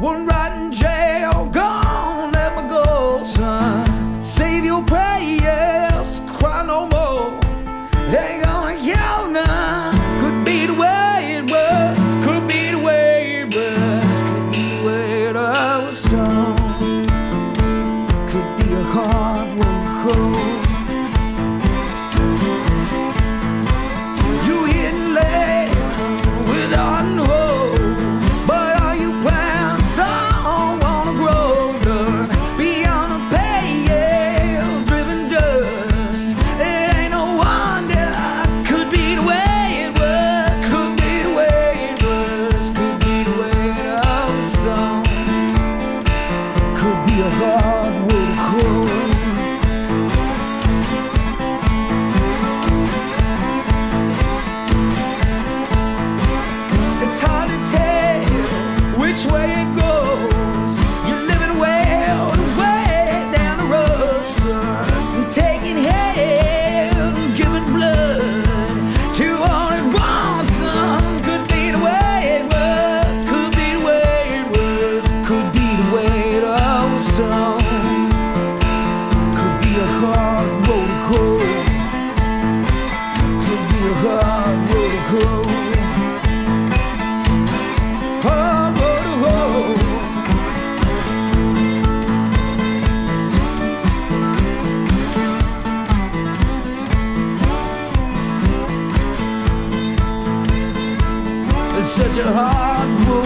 one rotten job. your heart will cool. such a hard book.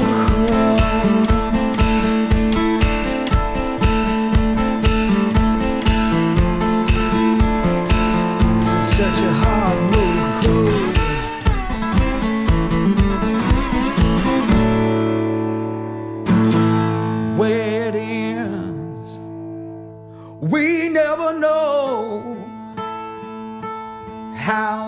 Such a hard. Where it ends, we never know how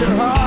your heart.